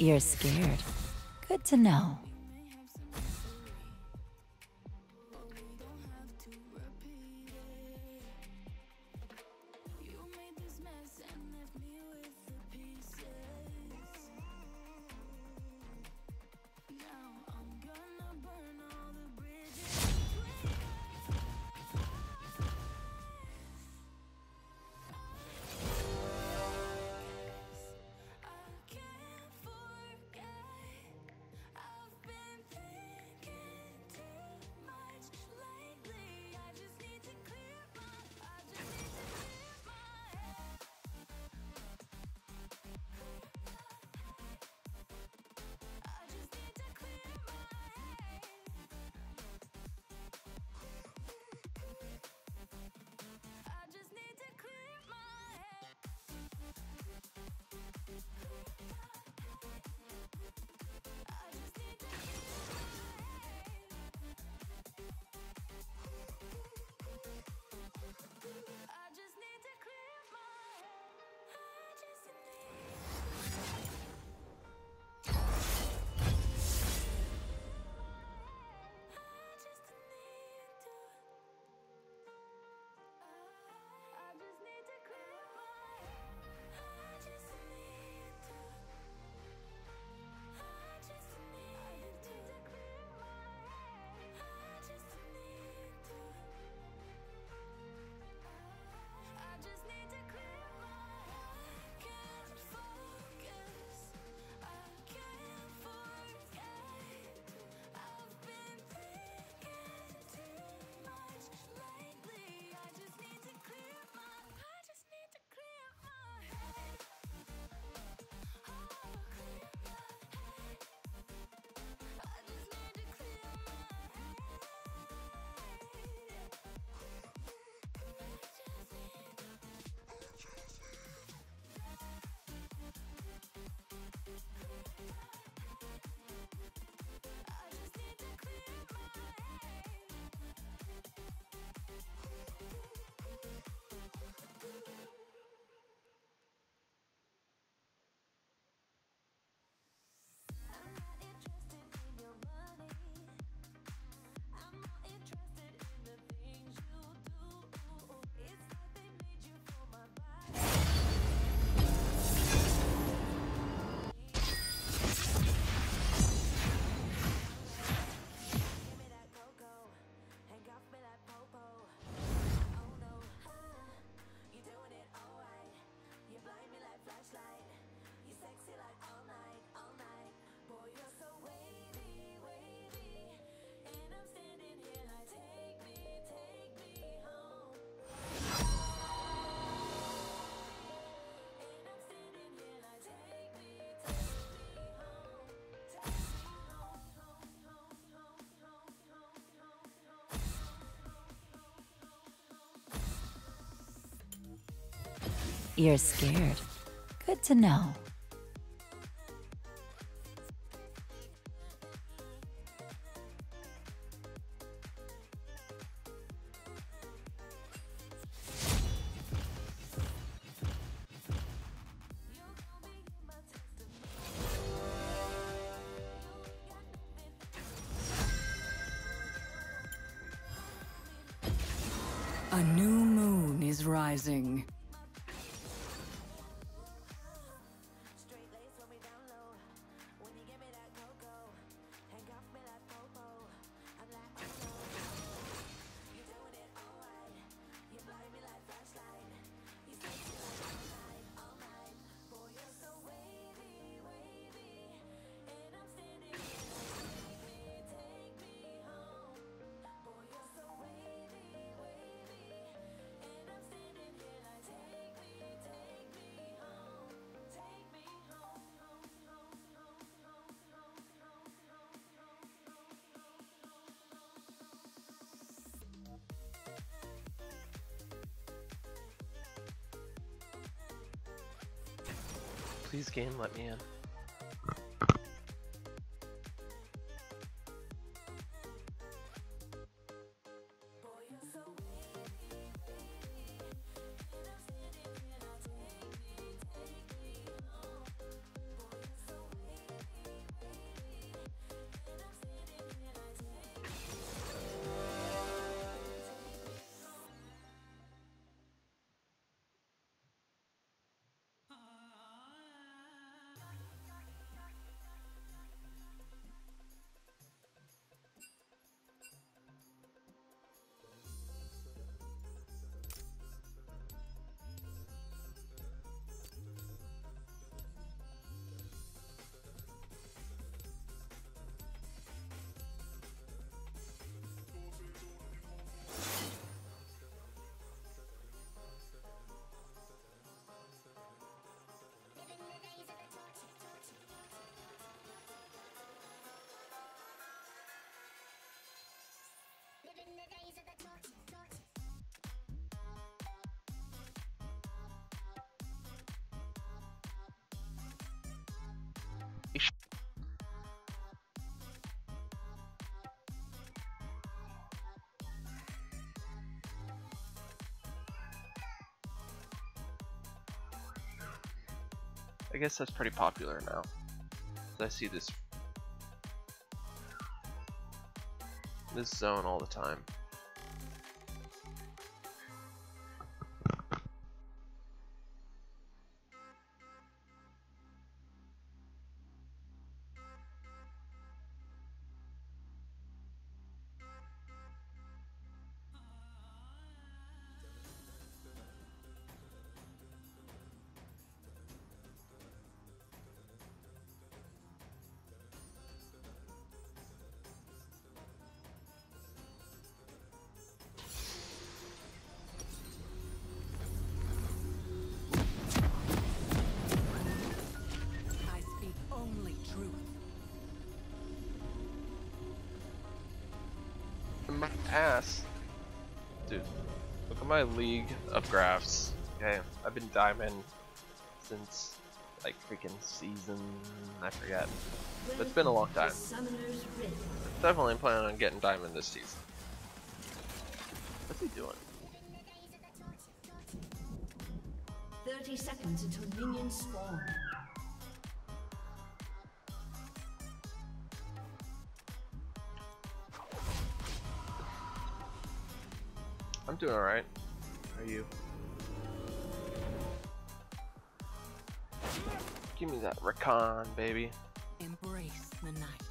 You're scared. Good to know. You're scared. Good to know. Please game let me in. I guess that's pretty popular now. I see this this zone all the time. my League of Graphs. Okay, I've been diamond since like freaking season, I forget. It's been a long time. Definitely planning on getting diamond this season. What's he doing? 30 seconds until minions spawn. I'm doing alright are you? Give me that recon, baby. Embrace the night.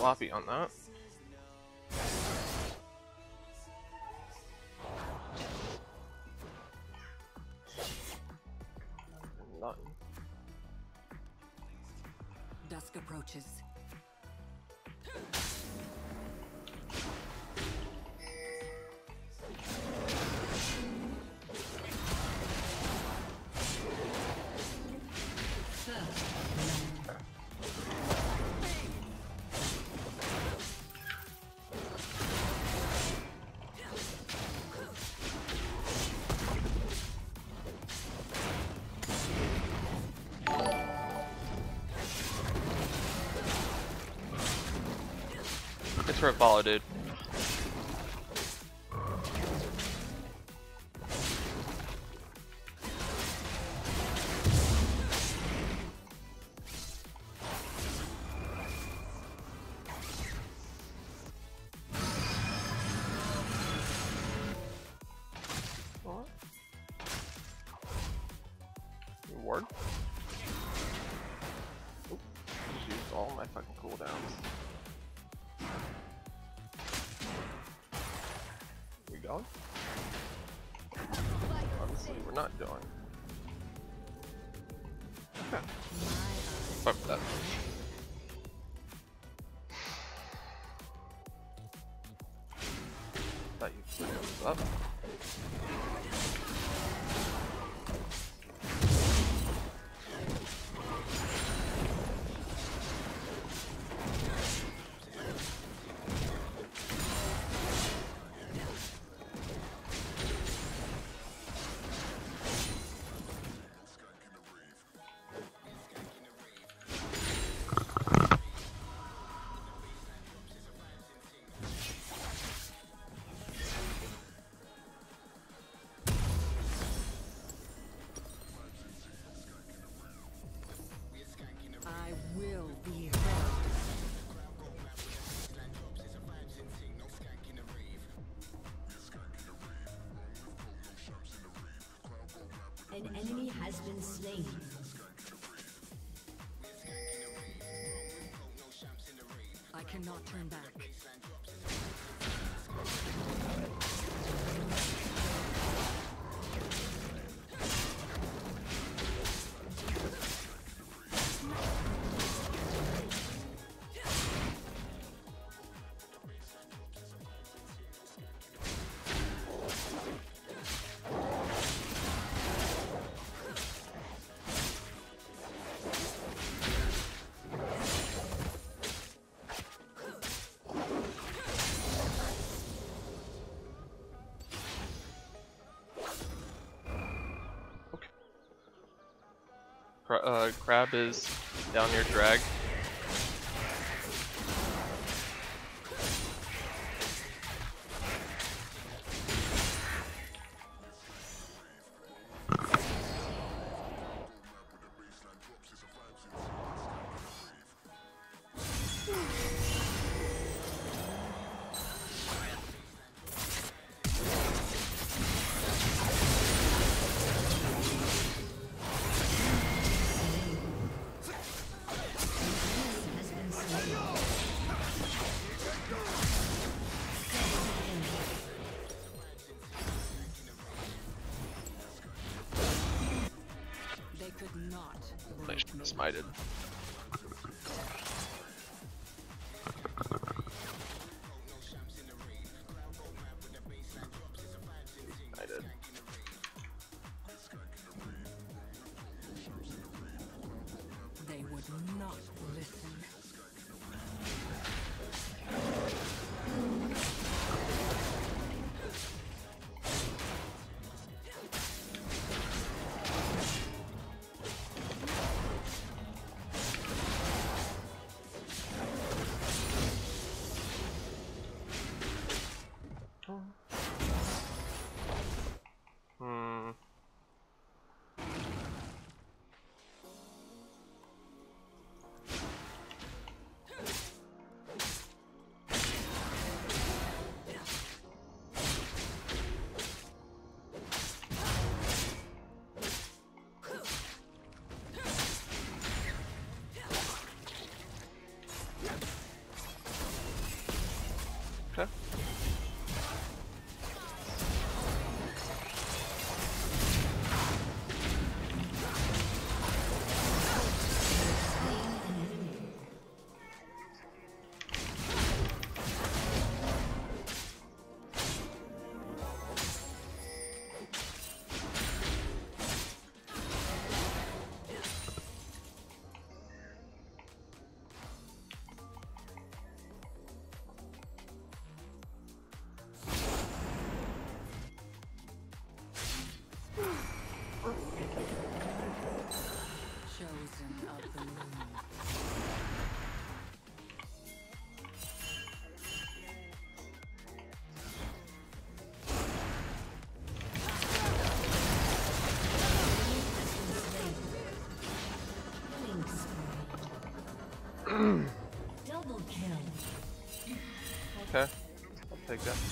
Sloppy on that. For a dude. An enemy has been slain. I cannot turn back. Cra- uh, crab is down your drag. Break take that.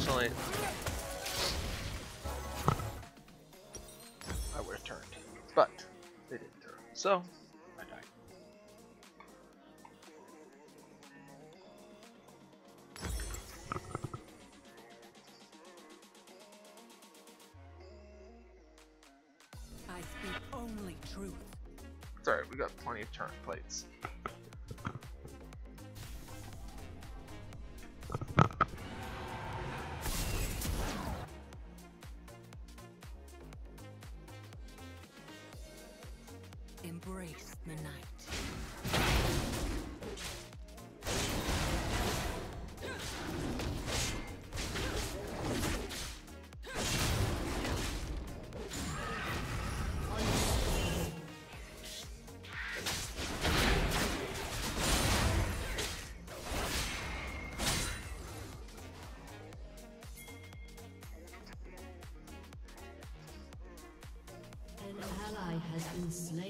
Personally, I would have turned, but they didn't turn, so I died. I speak only truth. It's alright, we got plenty of turn plates. Been slain.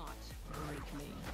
Not break me.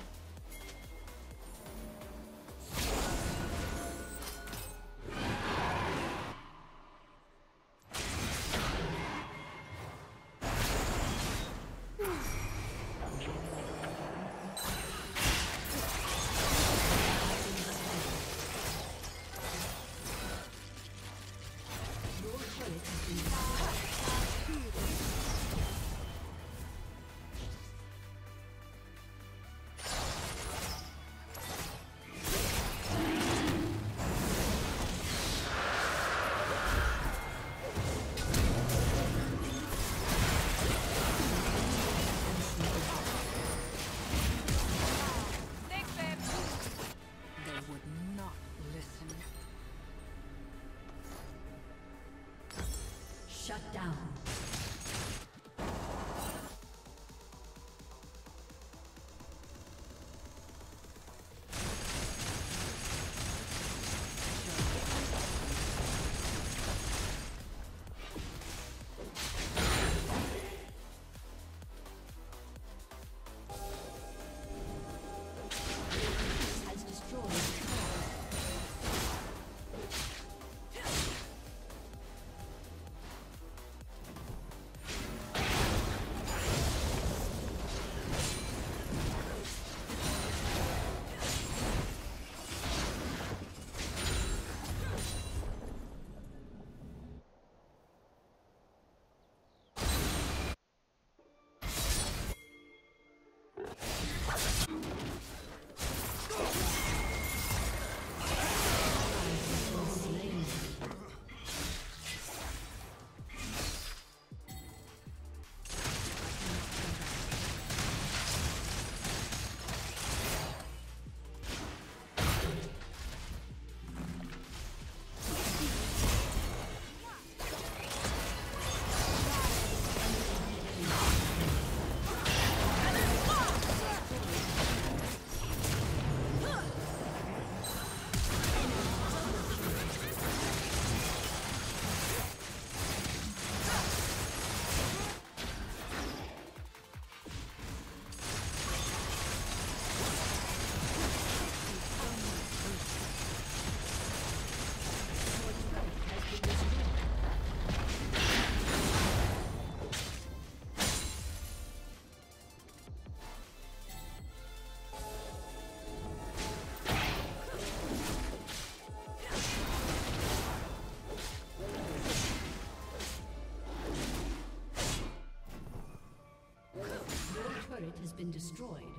Destroyed.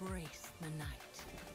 embrace the night.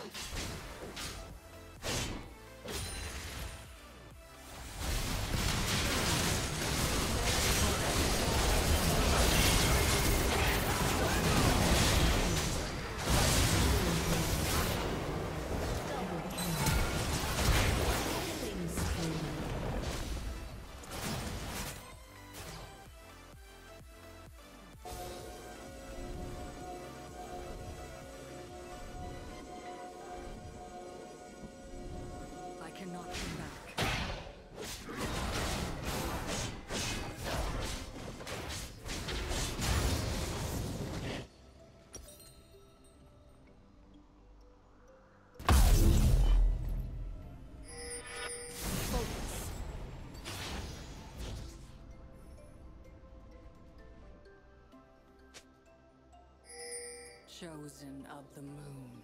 Come on. Chosen of the moon.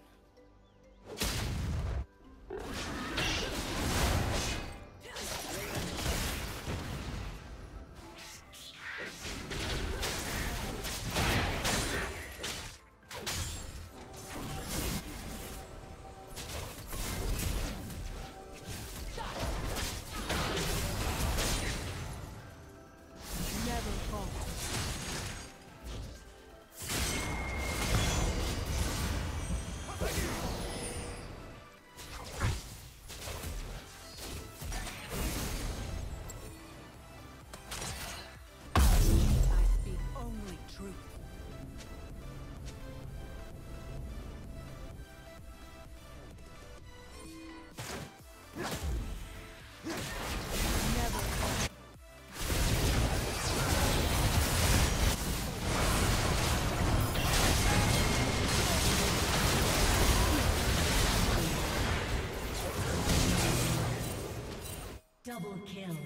Kill.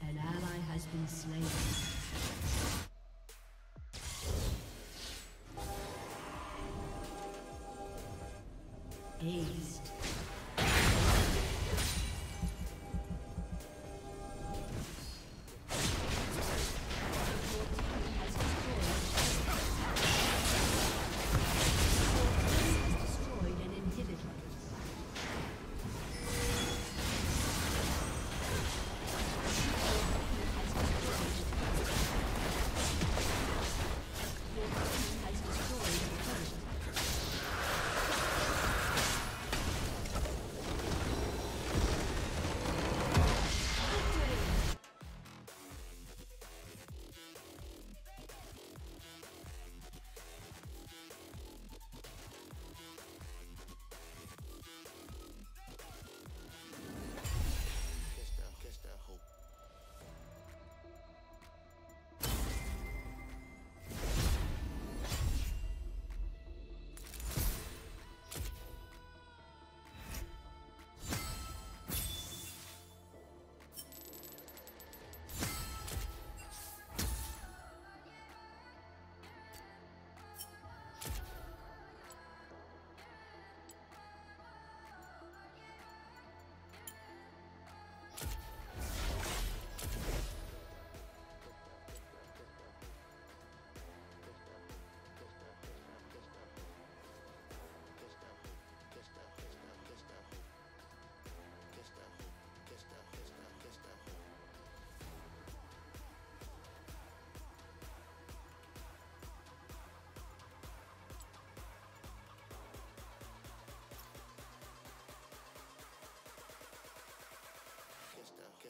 An ally has been slain. Aced.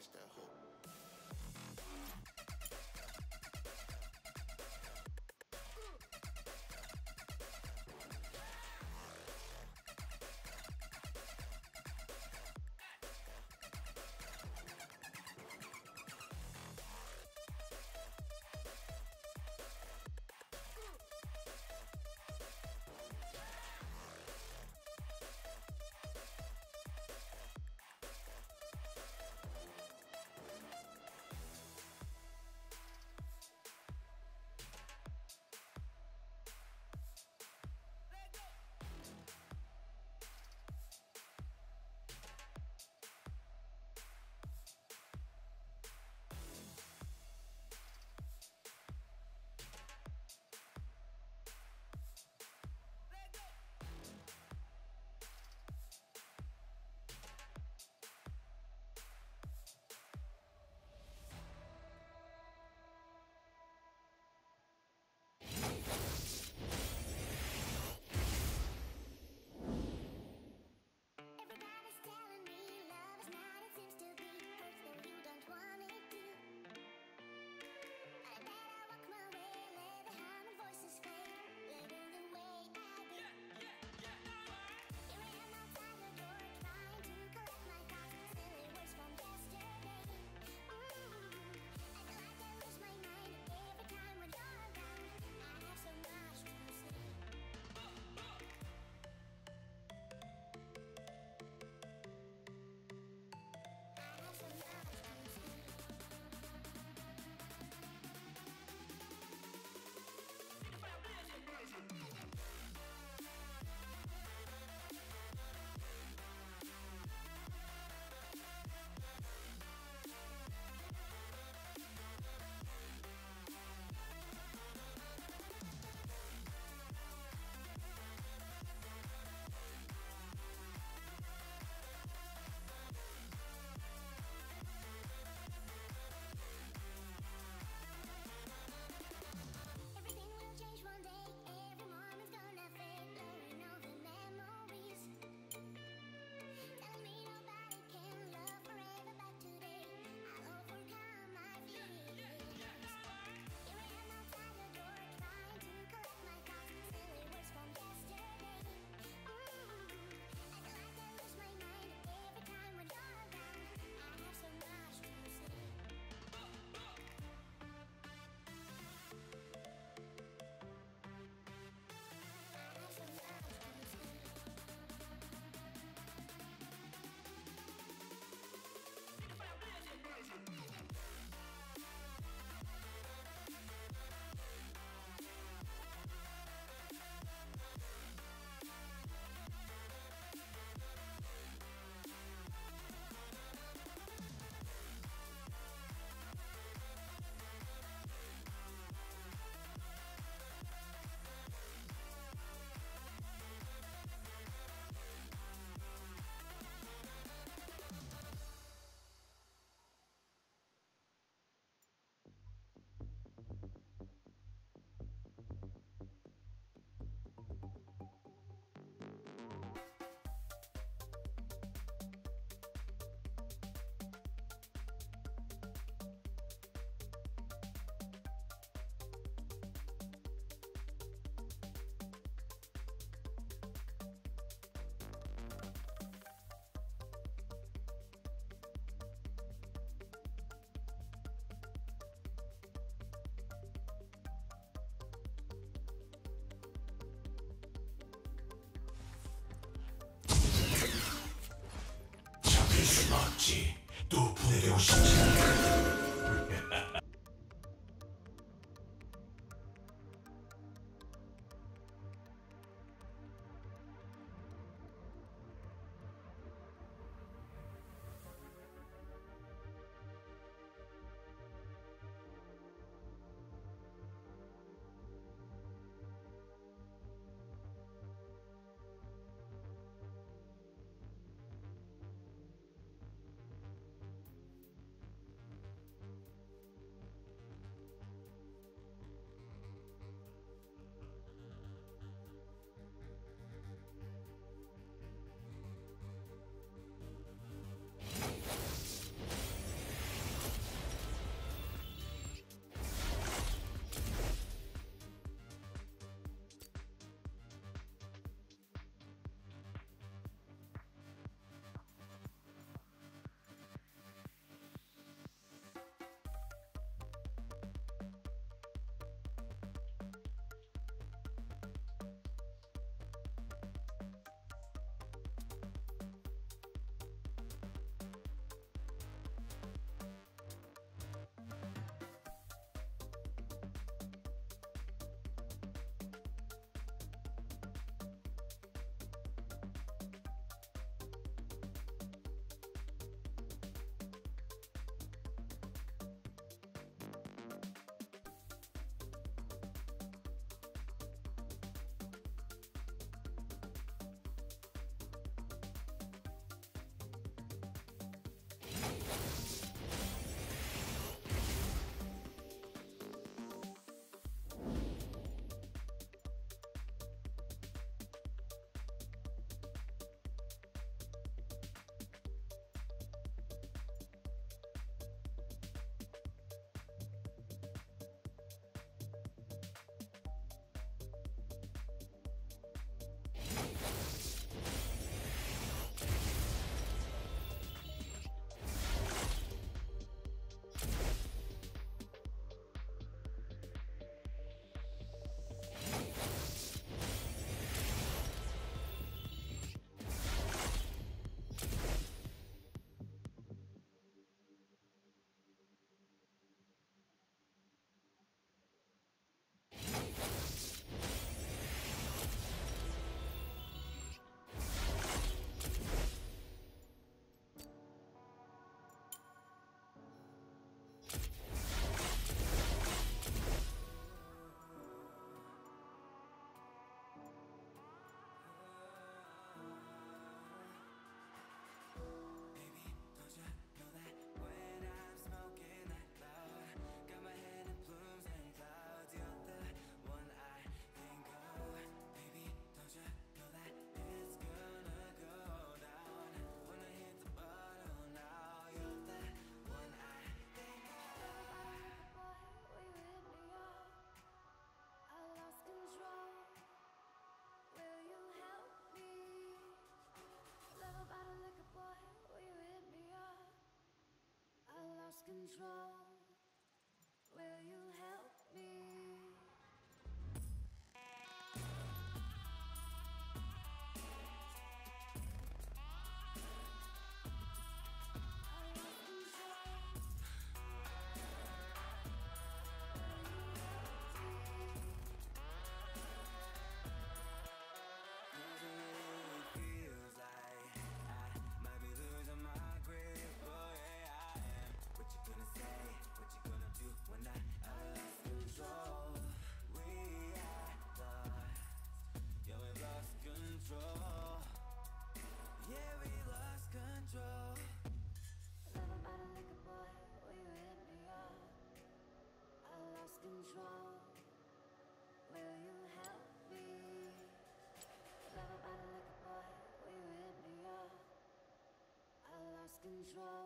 esta. 같이 또 분에게 오십시오. control. control. Will you help me? Love boy, will you hit me up? I lost control.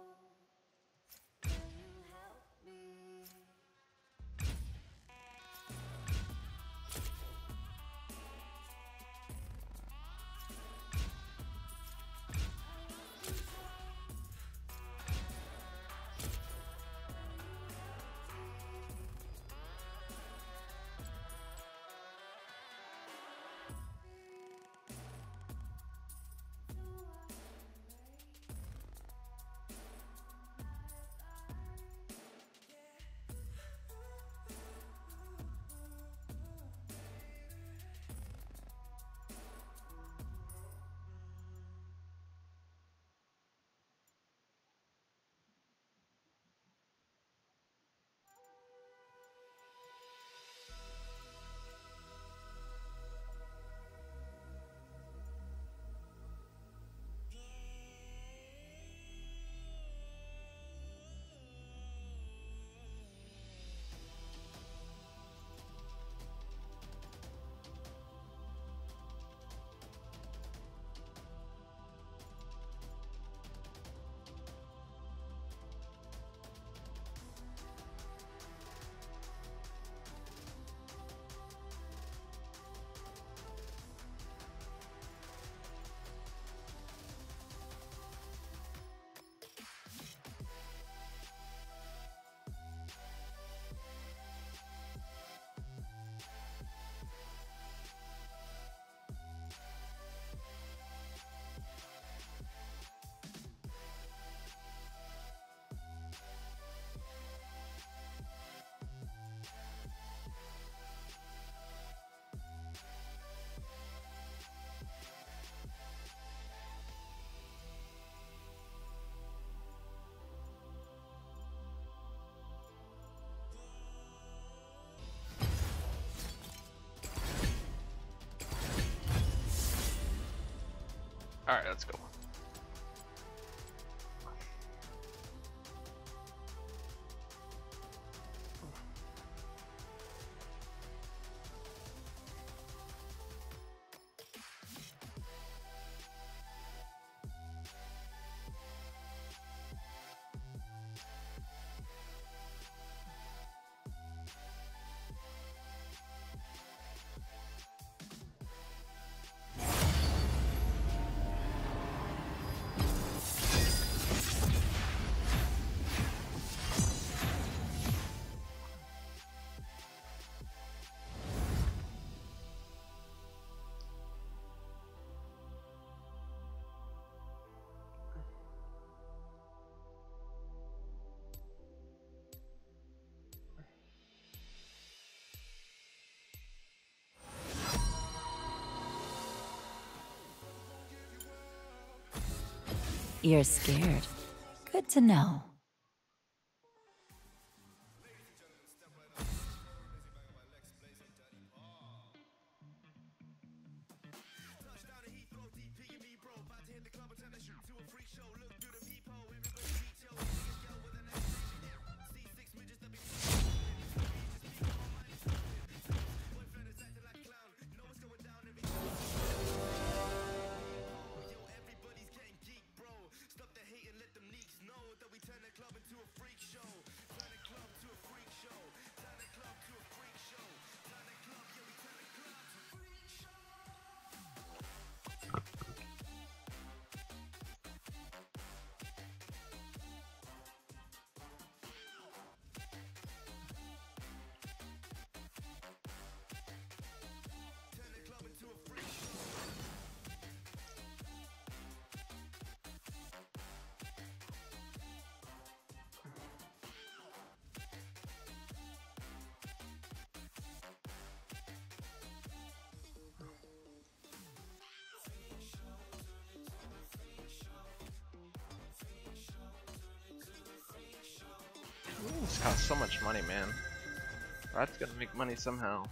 Alright, let's go. You're scared. Good to know. This costs so much money, man. That's gonna make money somehow.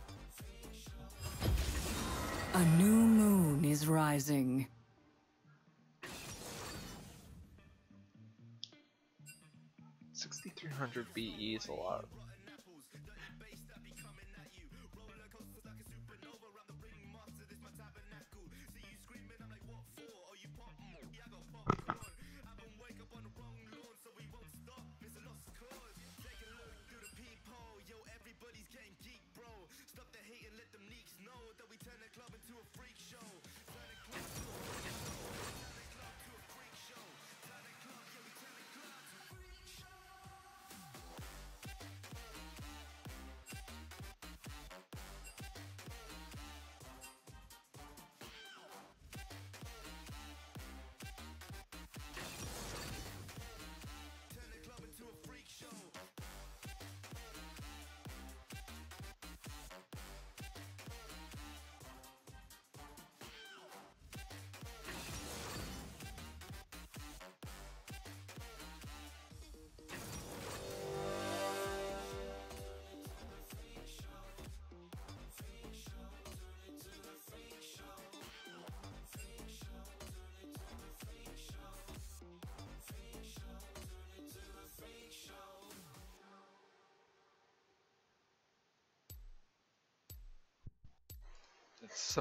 A new moon is rising. Sixty-three hundred BE is a lot.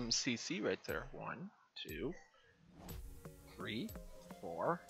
Some CC right there. One, two, three, four.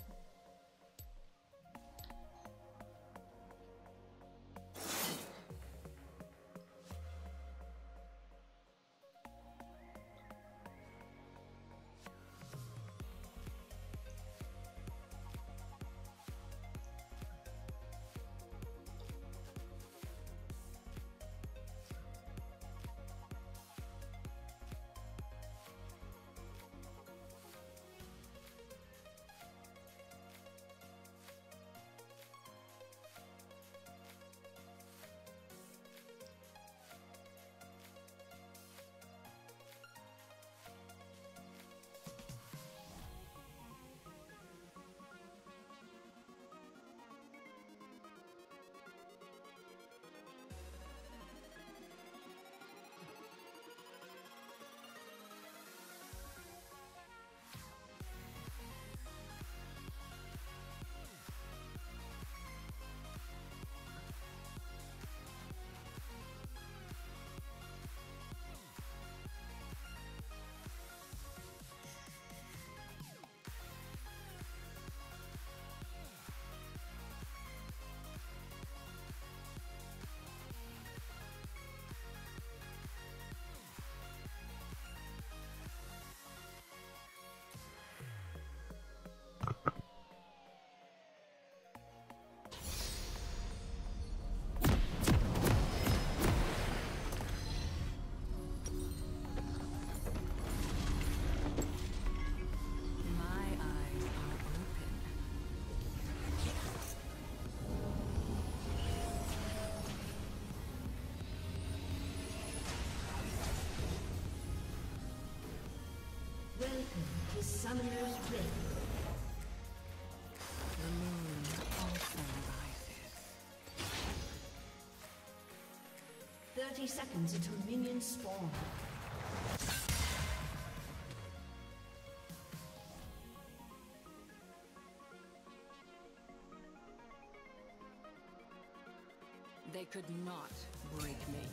Summoner's rift. The moon also rises. 30 seconds until minions spawn. They could not break me.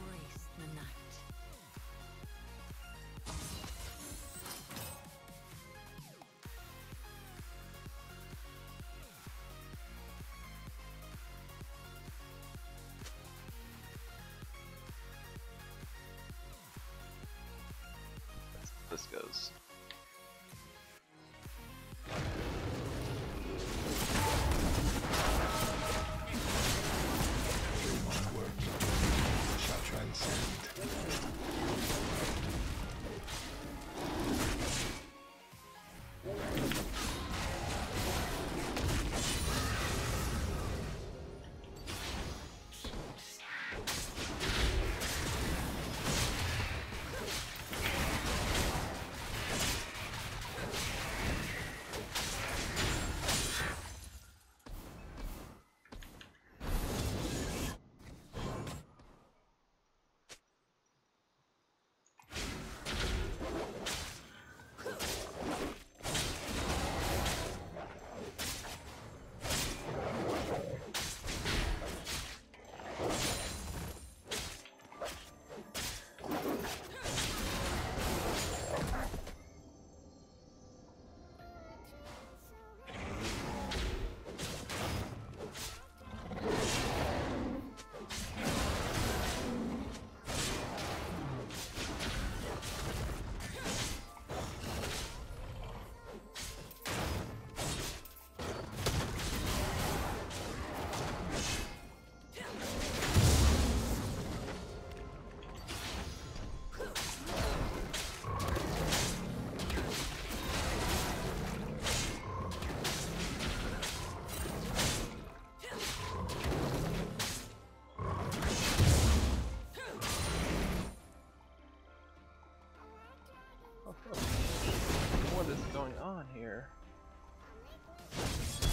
On here?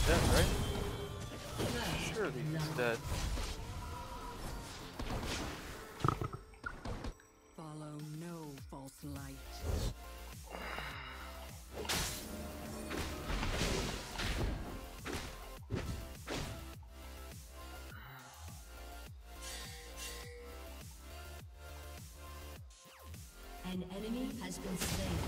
Dead, right? Surely he's dead. Follow no false light. An enemy has been slain.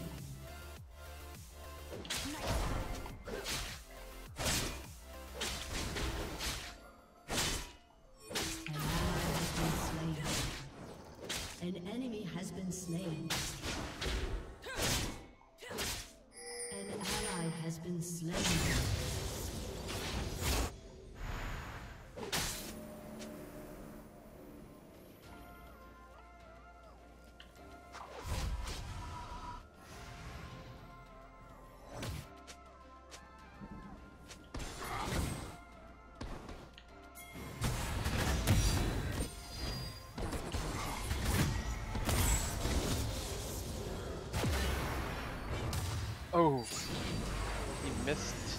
Oh, he missed.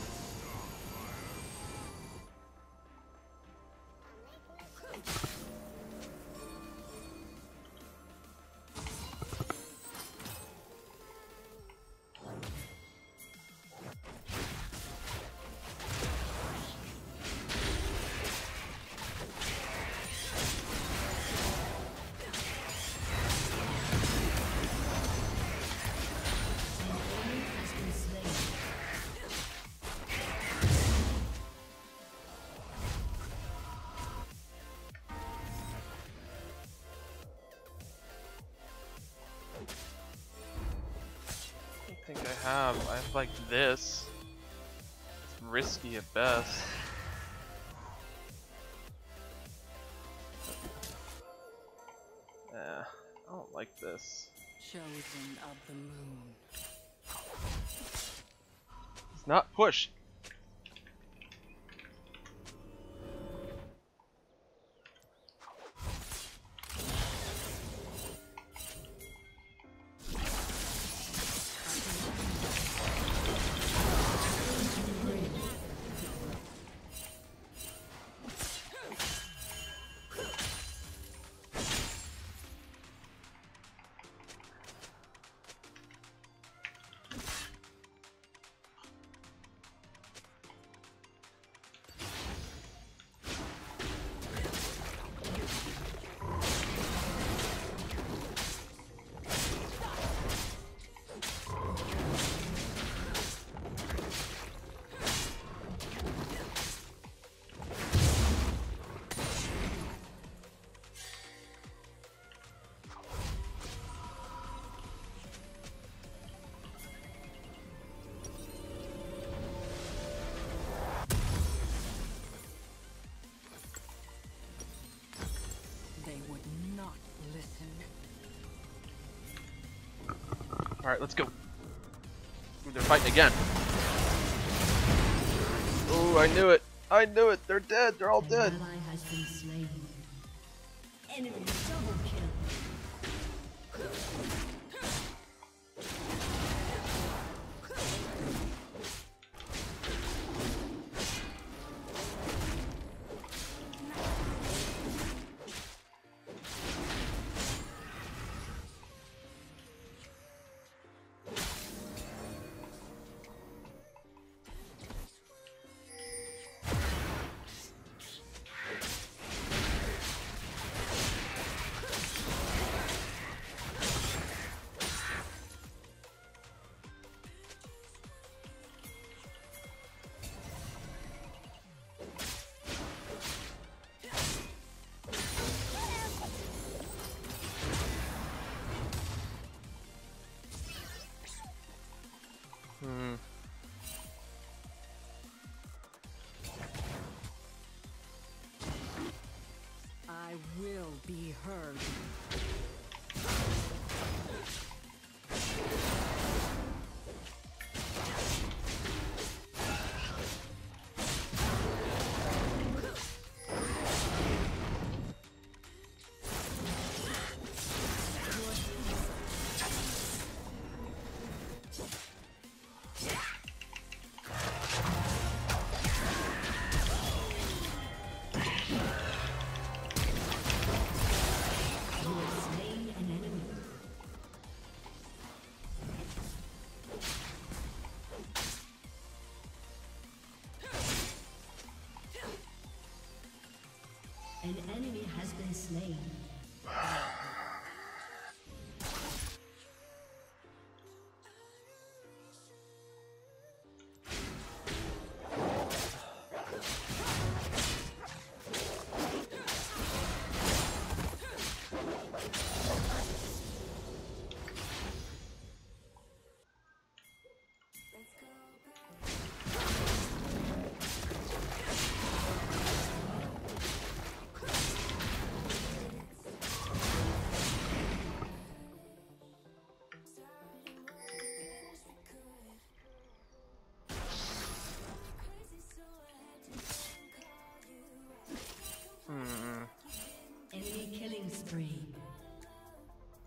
Have I have like this. It's risky at best. Yeah, I don't like this. Chosen of the moon. It's not push. Alright, let's go. Ooh, they're fighting again. Ooh, I knew it. I knew it. They're dead. They're all dead. Be slain.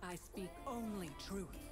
I speak only truth.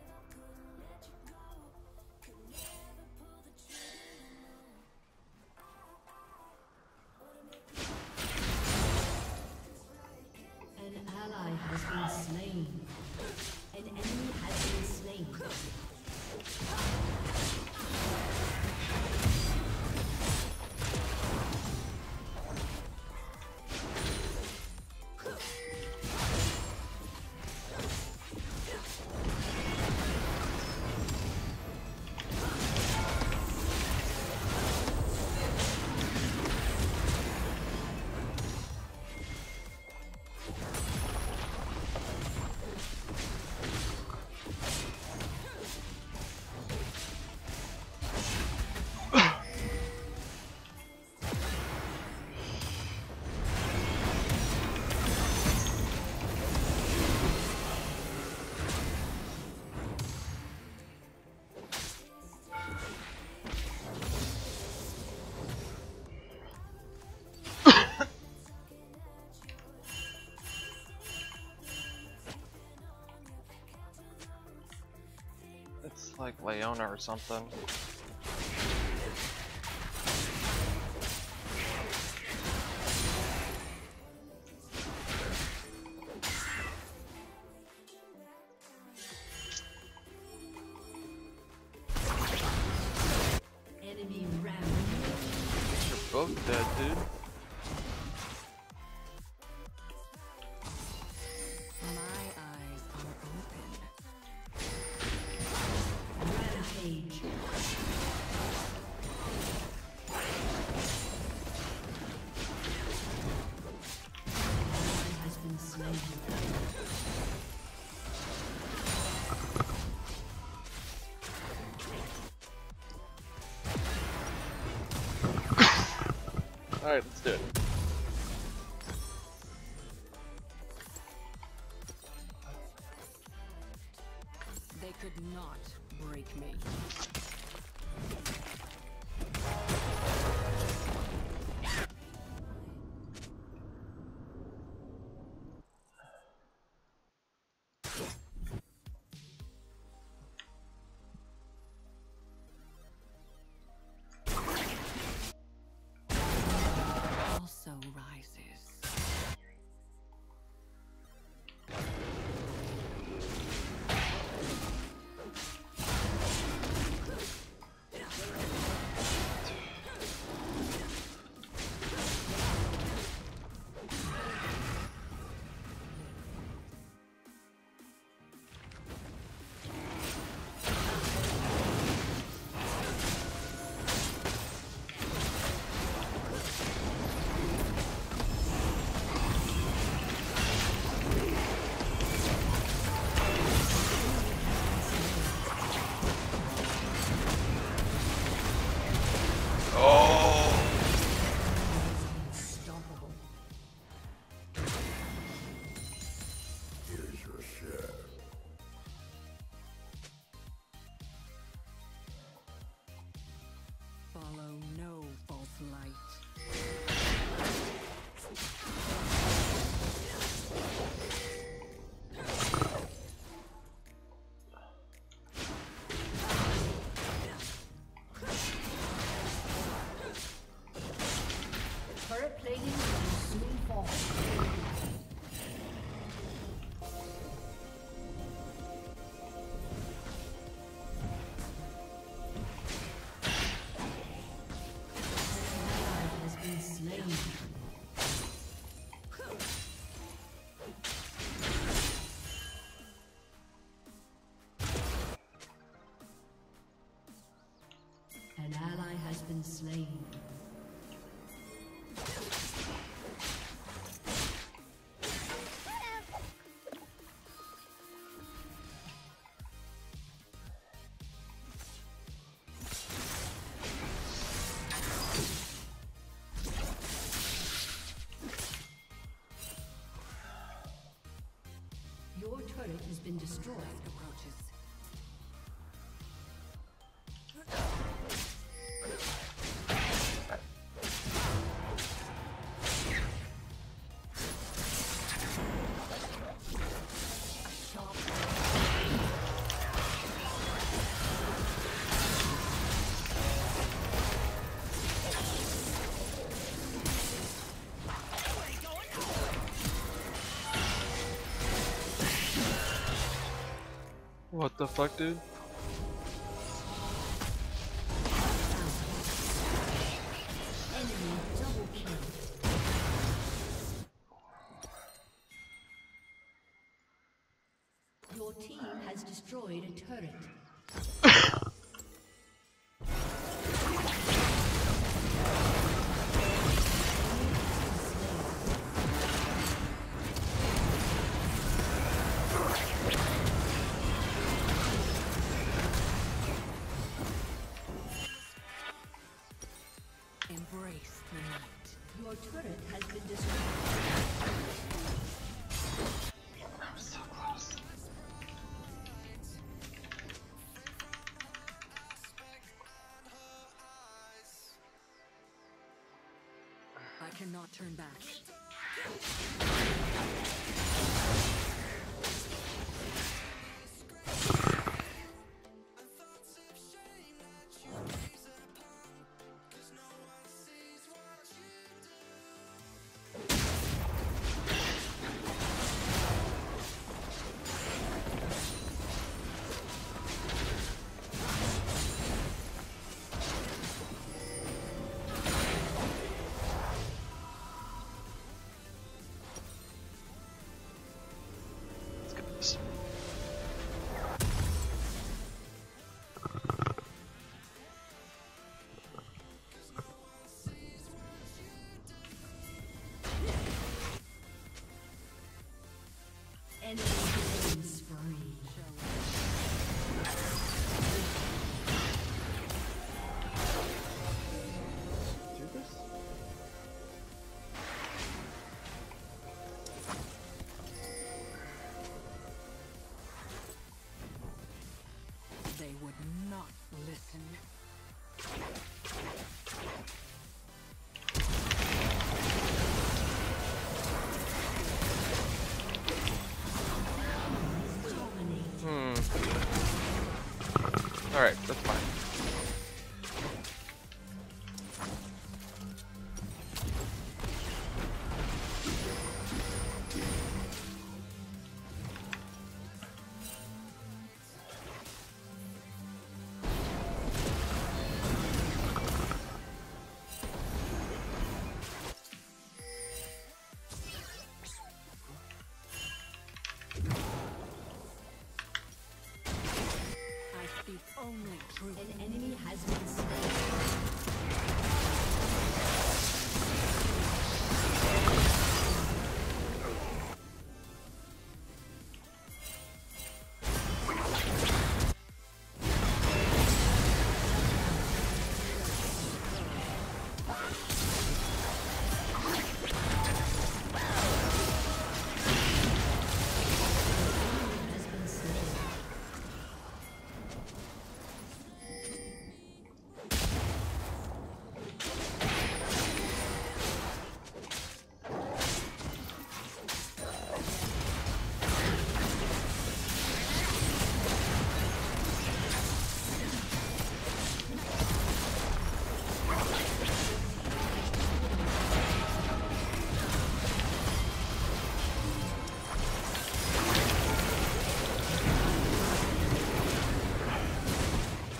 like Leona or something. rise. slain. Your turret has been destroyed. What the fuck, dude? turn back. Alright, that's fine.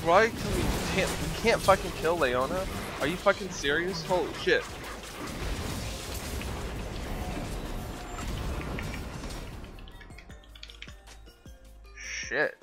Why can we can't we can't fucking kill Leona? Are you fucking serious? Holy shit. Shit.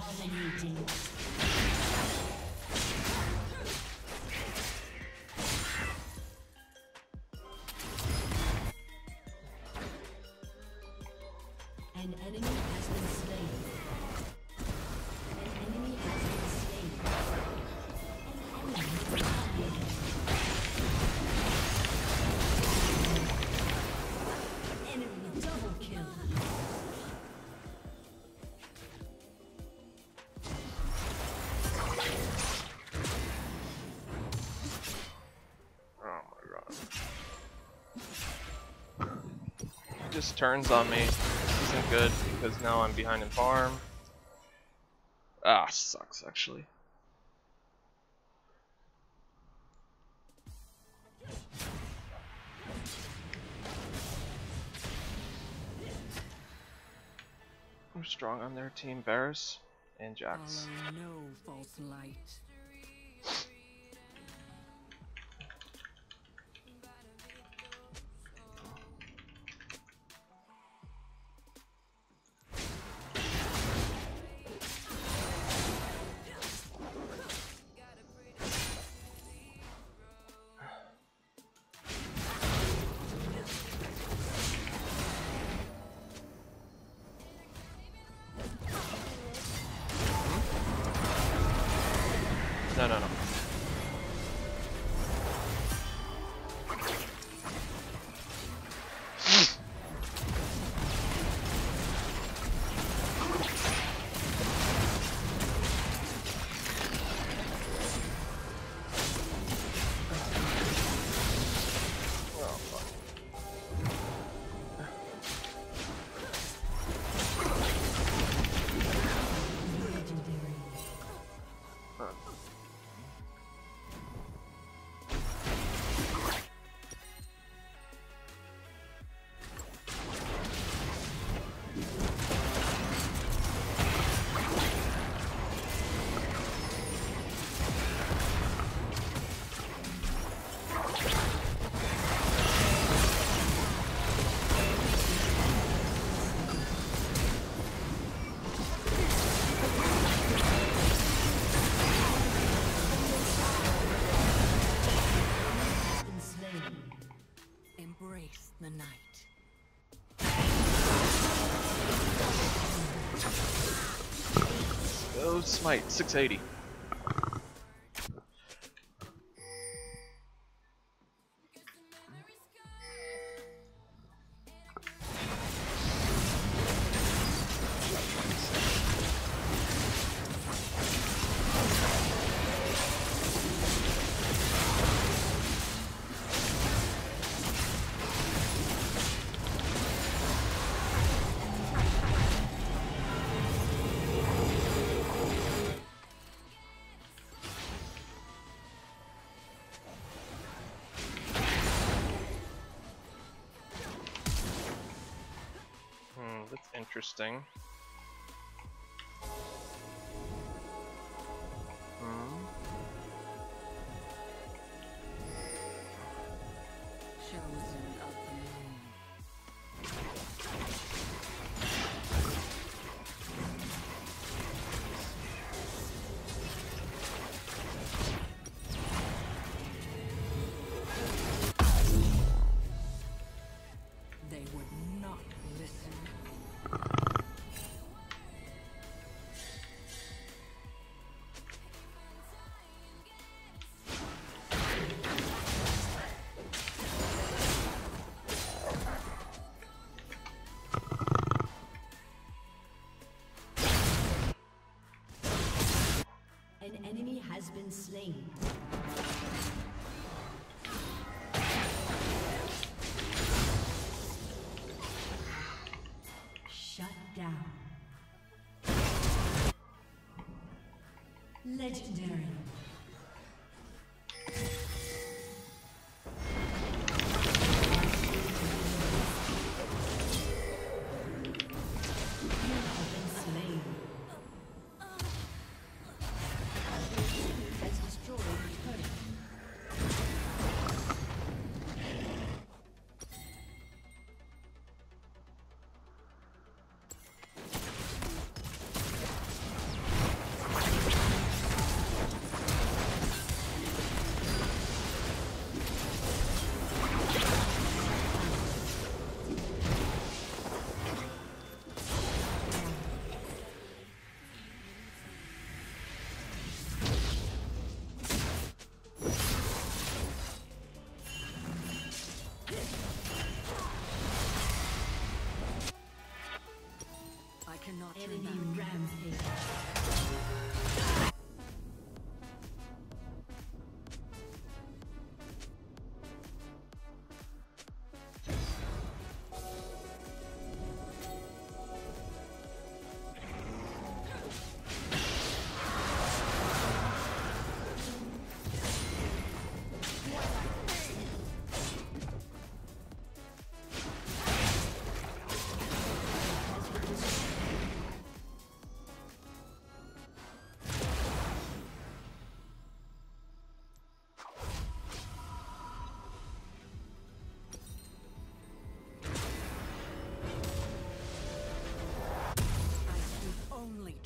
Dominating. An Just turns on me. This isn't good because now I'm behind in farm. Ah, sucks actually. We're strong on their team, Varus and Jax. No false light. No, no, no. smite, 680. interesting. been slain. Shut down. Legendary.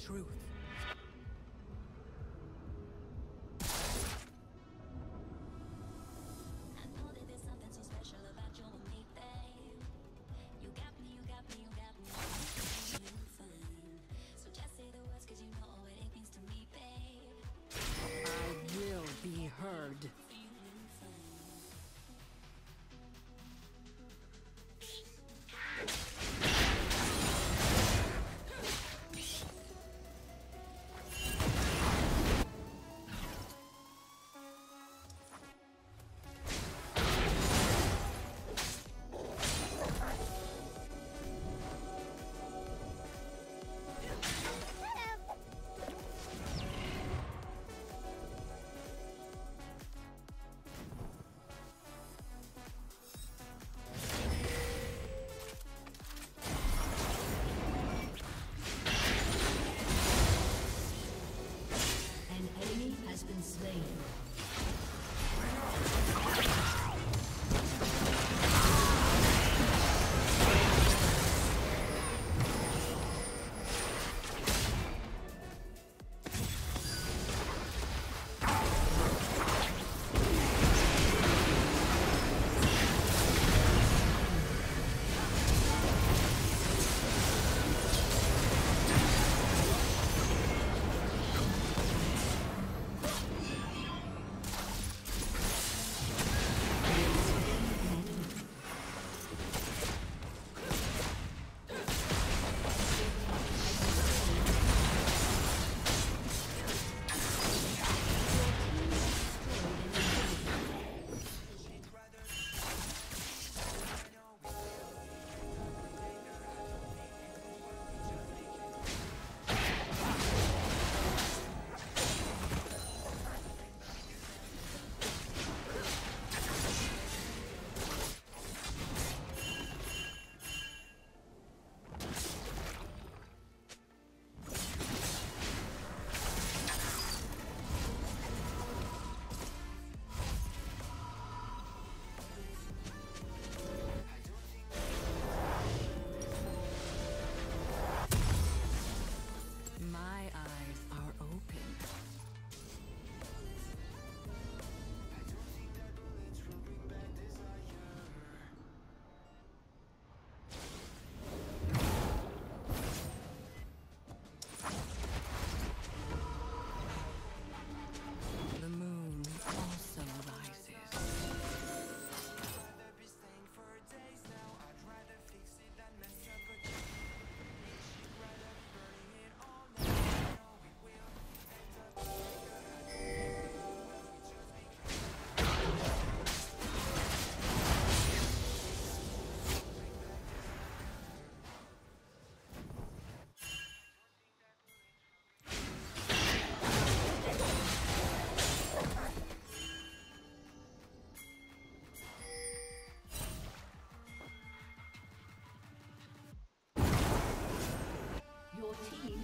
truth.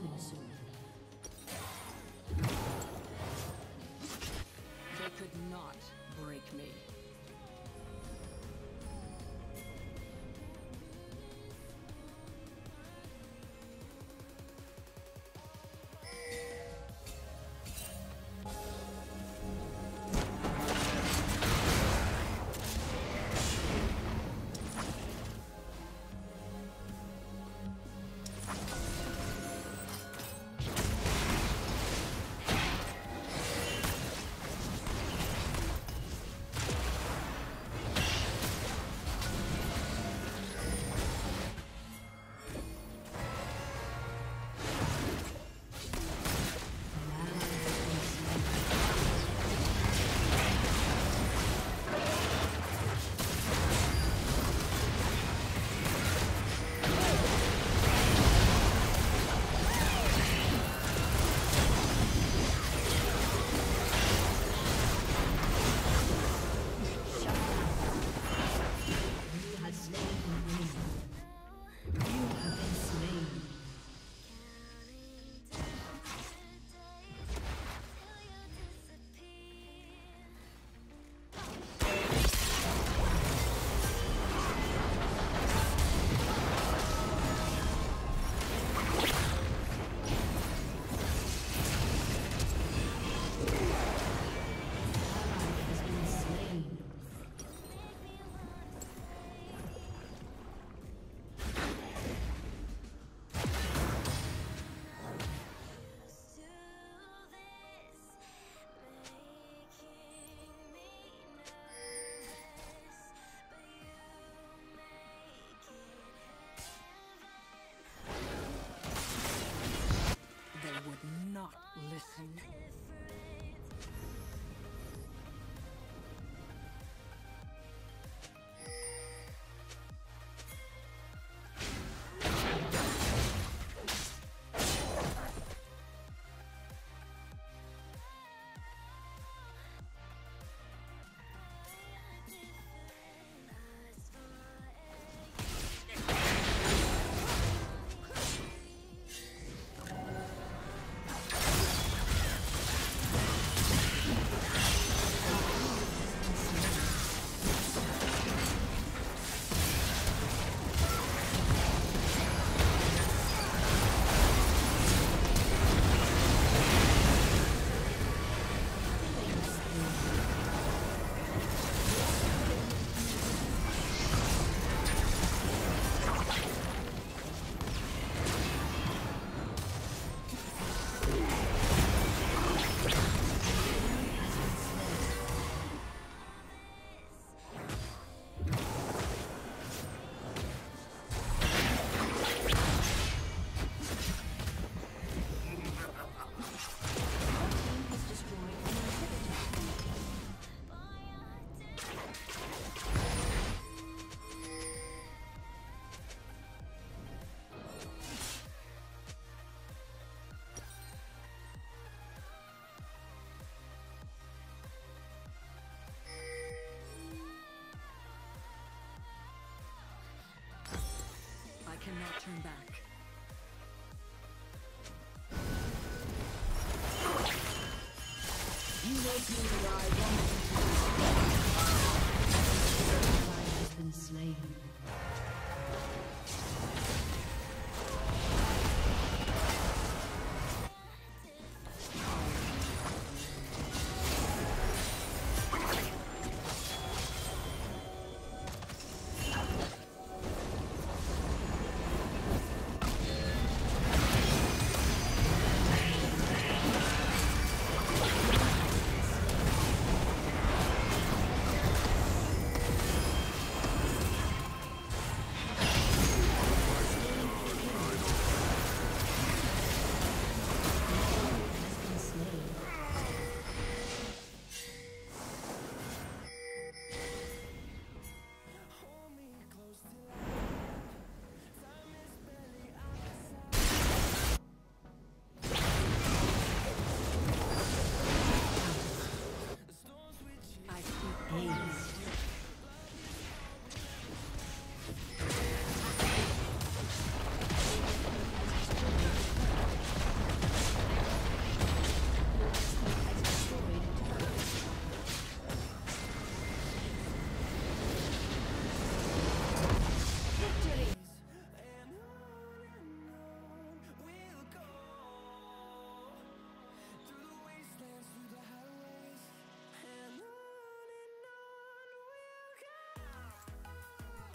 Respawning soon. Not turn back.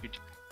You-